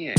yeah.